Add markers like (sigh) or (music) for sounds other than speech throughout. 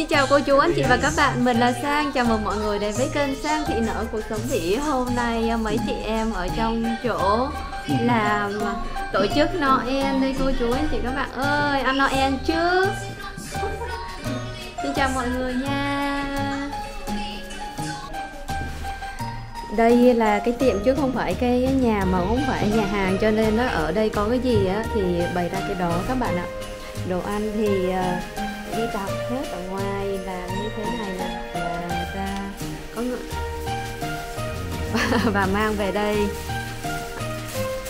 Xin chào cô chú anh chị và các bạn, mình là Sang. Chào mừng mọi người đến với kênh Sang Thị Nở Cuộc Sống Thị Hôm nay ờ, mấy chị em ở trong chỗ làm tổ chức Noel đây cô chú anh chị các bạn ơi. Ăn Noel chưa Xin chào mọi người nha. Đây là cái tiệm chứ không phải cái nhà mà không phải nhà hàng cho nên nó ở đây có cái gì á thì bày ra cái đó các bạn ạ. Đồ ăn thì uh, đi đặt hết ở ngoài là như thế này nè là ta có người (laughs) và mang về đây.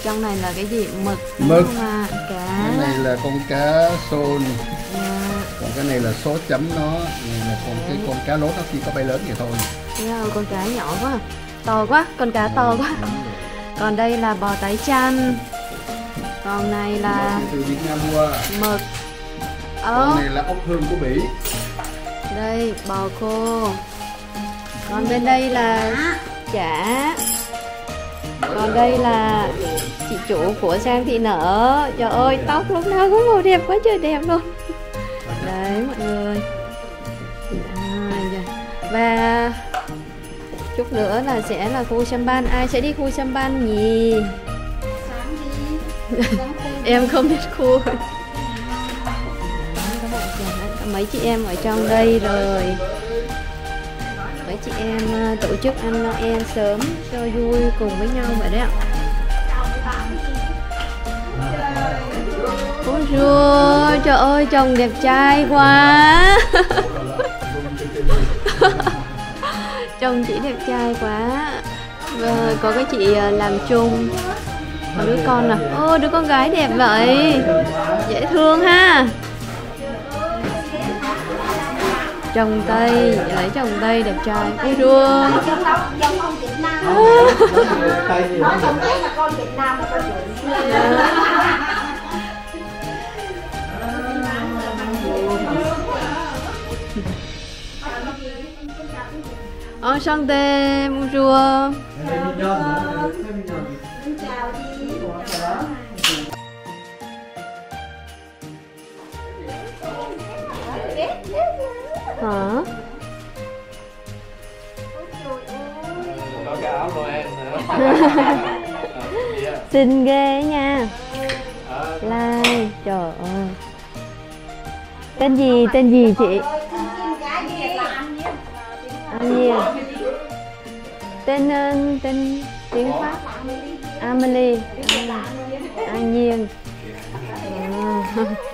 Trong này là cái gì? Mực mực. à? cá. Cái này là con cá sôn yeah. Dạ. còn cái này là sốt chấm nó. Này là còn cái con cá lốt nó chỉ có bay lớn vậy thôi. Yeah, con cá nhỏ quá. To quá con cá to quá. Còn đây là bò tái chăn. Còn này là từ Mực con này là ốc hương của Bỉ đây bò khô. Còn bên đây là chả. Còn đây là chị chủ của Sang Thị Nở. Trời ơi tóc lúc nào cũng màu đẹp quá trời đẹp luôn. Đấy mọi người. Và chút nữa là sẽ là khu sâm ban Ai sẽ đi khu sâm ban nhỉ? (laughs) em không biết khu mấy chị em ở trong đây rồi. Mấy chị em ờ, tổ chức ăn Noel sớm cho vui cùng với nhau vậy đấy ạ. Ôi trời ơi, chồng đẹp trai quá. (laughs) Chồng chị đẹp trai quá. Vâng, Và Có cái chị ờ, làm chung. Có đứa con à? Ô, đứa con gái đẹp vậy. Dễ thương ha trồng tây lấy trồng tây đẹp trai. Ôi đua Enchanté, bonjour. Hả? Có cái áo Noel nữa. (laughs) Xinh ghê nha. Like trời ơi. Tên gì tên gì chị? An Nhiên tên tên tiếng Pháp. Amelie. An Nhiên à.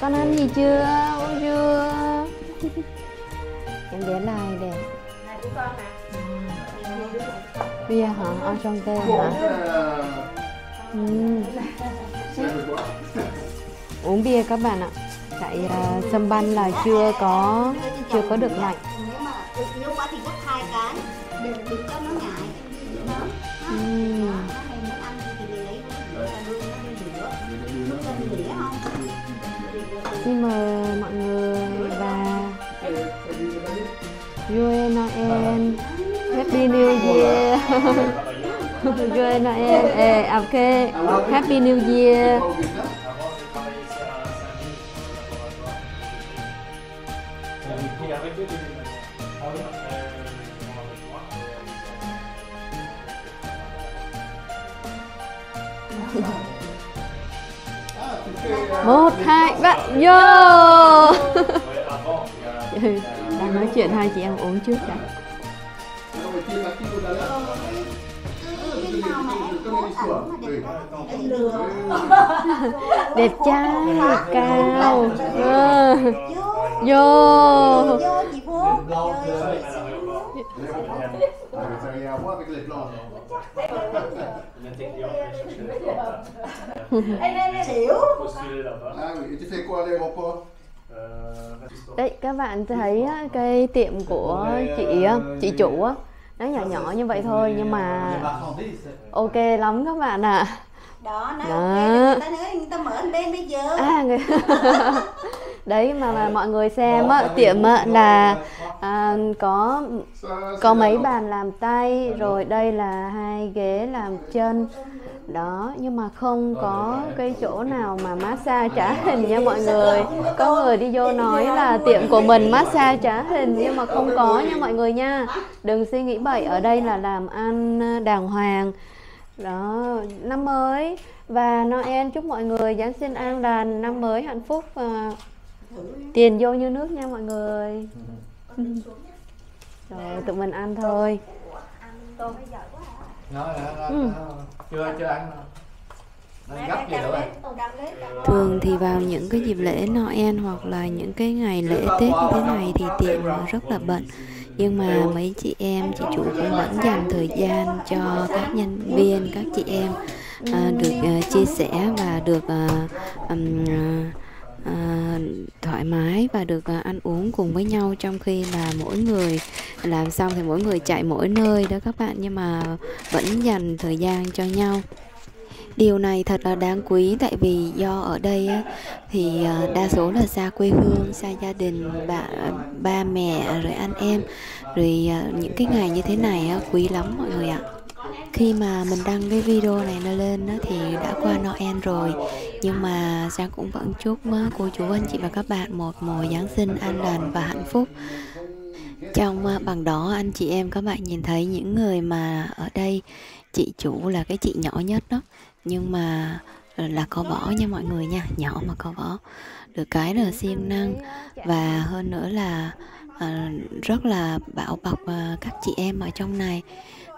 Con ăn gì chưa? Uống chưa? (laughs) Em để lại đẹp. Bia hả? Ở trong tê hả? Ừ. uống bia các bạn ạ. Tại uh, sâm banh là chưa có chưa có được lạnh mời mọi người và vui Noel. Happy New Year. (laughs) Vui Noel. Eh, ok. Happy New Year. (laughs) một hai ba vô. (laughs) Đang nói chuyện hai chị em uống trước đã. Đẹp trai cao. À. vô Đấy các bạn thấy cái tiệm của chị chị chủ á nó nhỏ nhỏ như vậy thôi nhưng mà ok lắm các bạn ạ à. đó nó đó. ok người ta nói người ta mở lên bây giờ à, người... (laughs) đấy mà, mà mọi người xem á tiệm á là à, có có mấy bàn làm tay rồi. đây là hai ghế làm chân. Đó nhưng mà không có cái chỗ nào mà massage trả hình nha mọi người. Có người đi vô nói là tiệm của mình massage trả hình nhưng mà không có nha mọi người nha. Đừng suy nghĩ bậy ở đây là làm ăn đàng hoàng. Đó năm mới. Và Noel chúc mọi người Giáng sinh an lành năm mới hạnh phúc và tiền vô như nước nha mọi người. Rồi tụi mình ăn thôi. Nó, nó, nó, Ừ. nó chưa chưa ăn đâu. nó gấp gì nữa rồi. Thường thì vào những cái dịp lễ Noel hoặc là những cái ngày lễ Tết như thế này thì tiệm rất là bận. Nhưng mà mấy chị em chị chủ cũng vẫn dành thời gian cho các nhân viên các chị em à, được à, chia sẻ và được à, ừm, à, à, thoải mái và được à, ăn uống cùng với nhau trong khi là mỗi người làm xong thì mỗi người chạy mỗi nơi đó các bạn nhưng mà vẫn dành thời gian cho nhau Điều này thật là đáng quý tại vì do ở đây á, thì à, đa số là xa quê hương, xa gia đình, bà, ba mẹ rồi anh em rồi à, những cái ngày như thế này á, quý lắm mọi người ạ. Khi mà mình đăng cái video này nó lên á, thì đã qua Noel rồi nhưng mà Giang cũng vẫn chúc cô chú anh chị và các bạn một mùa Giáng sinh an lành và hạnh phúc. Trong à, bằng đó anh chị em các bạn nhìn thấy những người mà ở đây chị chủ là cái chị nhỏ nhất đó. Nhưng mà là có võ nha mọi người nha nhỏ mà có võ được cái là siêng năng. Và hơn nữa là à, rất là bảo bọc à, các chị em ở trong này.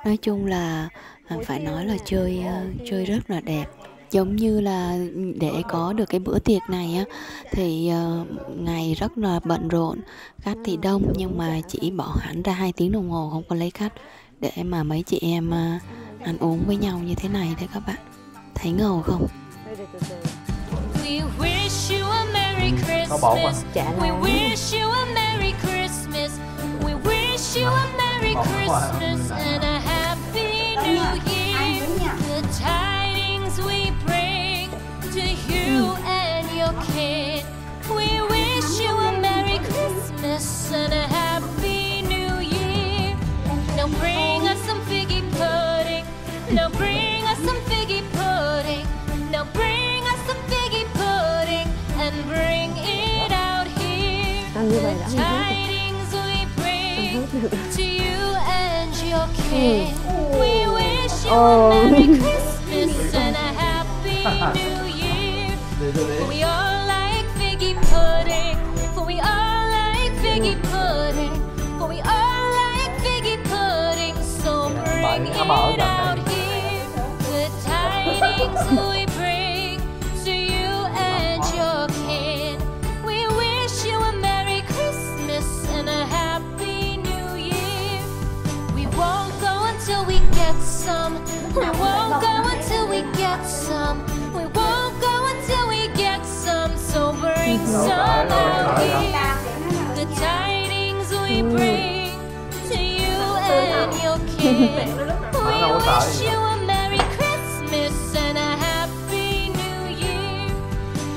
Nói chung là à, phải nói là chơi à, chơi rất là đẹp giống như là để có được cái bữa tiệc này á thì ờ, ngày rất là bận rộn khách thì đông nhưng mà chỉ bỏ hẳn ra hai tiếng đồng hồ không có lấy khách để mà mấy chị em à, ăn uống với nhau như thế này đấy các bạn thấy ngầu không We wish you a Merry có bột à Christmas. chả We ngon wish you a Merry Christmas. We wish you a Merry. Christmas to you and your hmm. kid. We oh. wish you Oh. a Merry (laughs) Christmas and a Happy New Year. đi tôi đi We all like figgy pudding, for we all like figgy pudding, for we all like figgy pudding. So bring it ấm ở gần đây. out here. The tidings (laughs) we bring to you and your kid. We đâu có sợ wish you a Merry Christmas and a Happy New Year.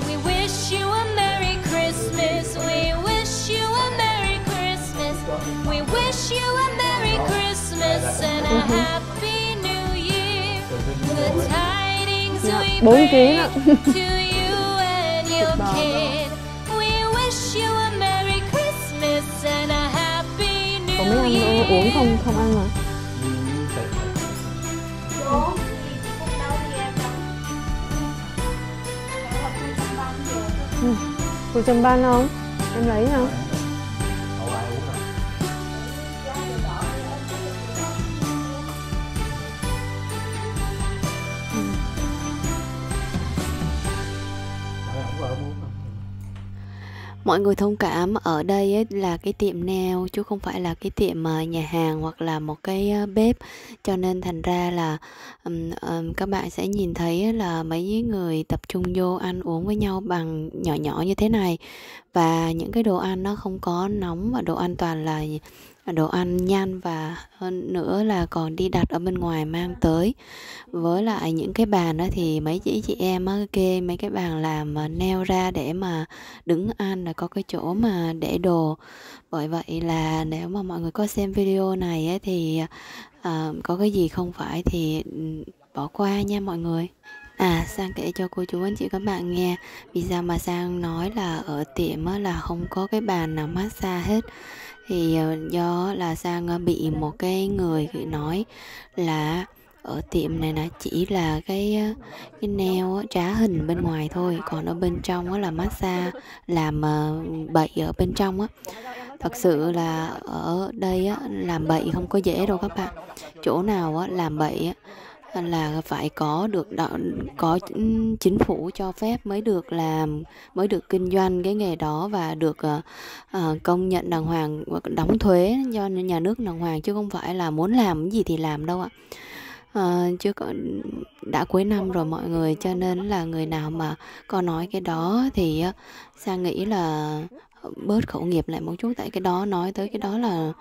We wish you a Merry Christmas. We wish you a Merry Christmas. We wish you a Merry Christmas and a Happy New Year. The tidings we bring to you uống không không ăn hả? Ừ. không cô châm ban không? Em lấy không? Mọi người thông cảm ở đây ấy là cái tiệm nail chứ không phải là cái tiệm ờ, nhà hàng hoặc là một cái ờ, bếp. Cho nên thành ra là um, um, các bạn sẽ nhìn thấy là mấy người tập trung vô ăn uống với nhau bằng nhỏ nhỏ như thế này. Và những cái đồ ăn nó không có nóng và đồ ăn toàn là đồ ăn nhanh và hơn nữa là còn đi đặt ở bên ngoài mang tới. Với lại những cái bàn đó thì mấy chị chị em á kê mấy cái bàn làm mà neo ra để mà đứng ăn là có cái chỗ mà để đồ. Bởi vậy là nếu mà mọi người có xem video này ấy, thì à, có cái gì không phải thì ừ, bỏ qua nha mọi người. À Sang kể cho cô chú anh chị các bạn nghe. Vì sao mà Sang nói là ở tiệm là không có cái bàn nào massage hết. Thì ờ, do là Sang ờ, bị một cái người nói là ở tiệm này là chỉ là cái ờ, cái neo trá hình bên ngoài thôi, còn ở bên trong đó là massage làm bậy ở bên trong á. Thật sự là ở đây á, làm bậy không có dễ đâu các bạn. Chỗ nào á, làm bậy á là phải có được đo, có chính phủ cho phép mới được làm mới được kinh doanh cái nghề đó và được uh, uh, công nhận đàng hoàng đóng thuế do nhà nước đàng hoàng chứ không phải là muốn làm cái gì thì làm đâu ạ. À, chứ có, đã cuối năm rồi mọi người cho nên là người nào mà có nói cái đó thì uh, sang nghĩ là bớt khẩu nghiệp lại một chút. Tại cái đó nói tới cái đó là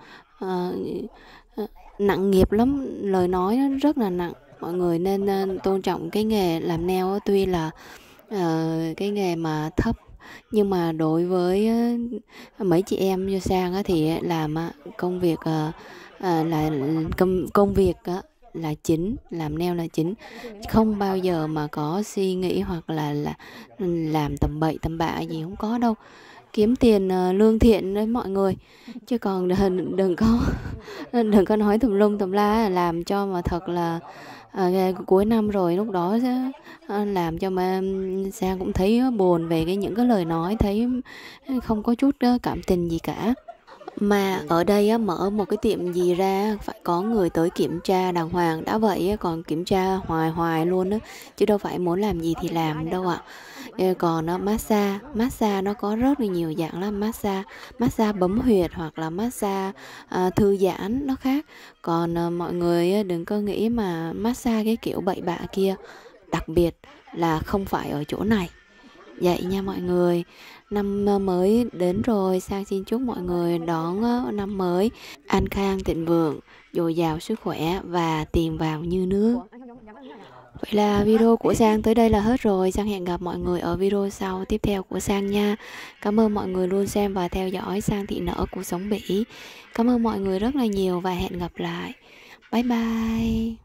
uh, nặng nghiệp lắm lời nói nó rất là nặng mọi người nên uh, tôn trọng cái nghề làm neo tuy là uh, cái nghề mà thấp nhưng mà đối với uh, mấy chị em như sang uh, thì làm uh, công việc uh, uh, là công công việc uh, là chính làm neo là chính. Không bao giờ mà có suy nghĩ hoặc là là ừ, làm tầm bậy tầm bạ gì không có đâu kiếm tiền uh, lương thiện với mọi người. (laughs) Chứ còn đừng, đừng có (laughs) đừng có nói tùm lum tùm la làm cho mà thật là à, cuối năm rồi lúc đó sẽ làm cho mà sang cũng thấy buồn về cái những cái lời nói thấy không có chút cảm tình gì cả. Mà ở đây á, mở một cái tiệm gì ra phải có người tới kiểm tra đàng hoàng. Đã vậy á, còn kiểm tra hoài hoài luôn á chứ đâu phải muốn làm gì thì làm đâu ạ còn nó massage massage nó có rất là nhiều dạng lắm. Massage massage bấm huyệt hoặc là massage à, thư giãn nó khác. Còn à, mọi người đừng có nghĩ mà massage cái kiểu bậy bạ kia. Đặc biệt là không phải ở chỗ này. Vậy nha mọi người năm à, mới đến rồi. Sang xin chúc mọi người đón năm mới an khang thịnh vượng dồi dào sức khỏe và tiền vào như nước. Vậy là video của Sang tới đây là hết rồi. Sang hẹn gặp mọi người ở video sau tiếp theo của Sang nha. Cảm ơn mọi người luôn xem và theo dõi Sang Thị Nở Cuộc Sống Bỉ. Cảm ơn mọi người rất là nhiều và hẹn gặp lại. Bye bye.